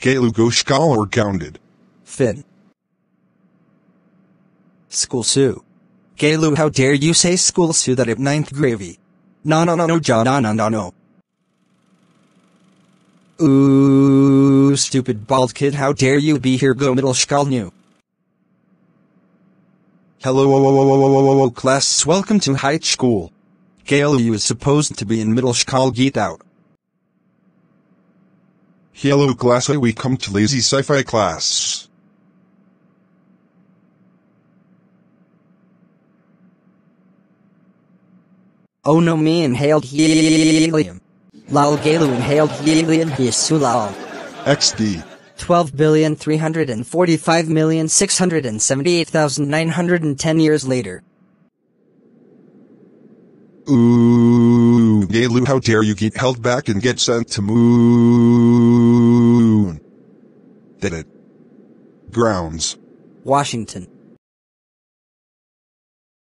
Gayloo go schol or grounded. Finn. School Sue. Gayloo, how dare you say school Sue that at ninth gravy? No no no no John no no no no. Ooh, stupid bald kid, how dare you be here go middle new. Hello, class, welcome to high school. Gayloo is supposed to be in middle school get out. Hello class, we come to lazy sci-fi class. Oh no me inhaled helium. Lal Gayloo inhaled helium he is sulal. XD. Twelve billion three hundred and forty-five million six hundred and seventy-eight thousand nine hundred and ten years later. Ooh, Gayloo, how dare you get held back and get sent to moon. Did it. Grounds. Washington.